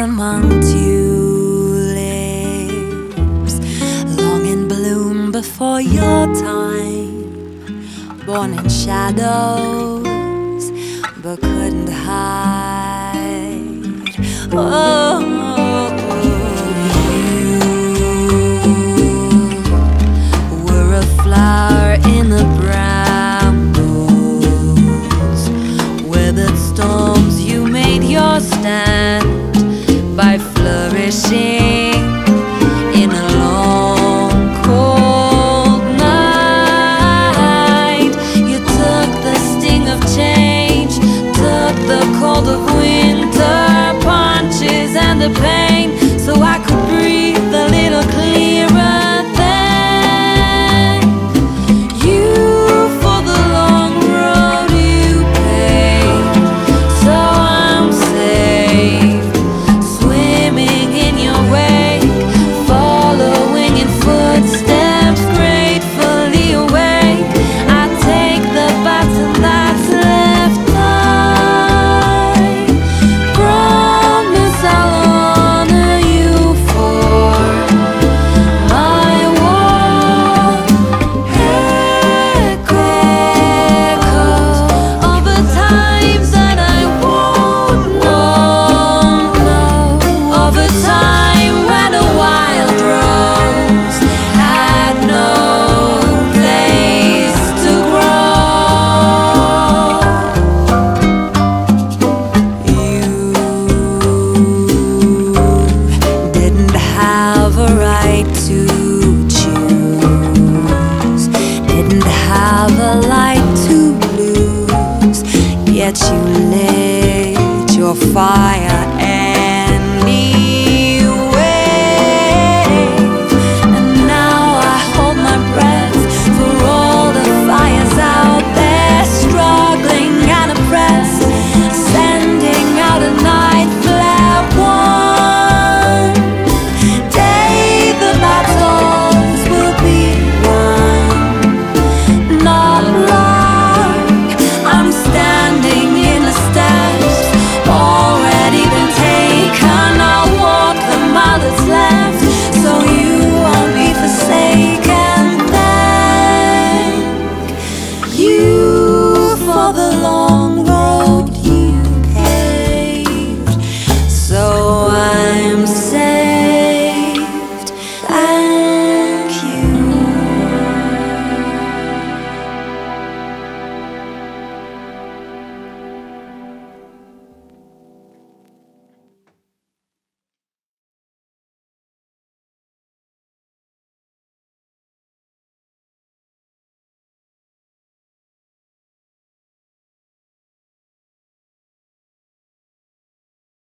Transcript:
among tulips, long in bloom before your time, born in shadows but couldn't hide. Oh. the pain. too late. Your fire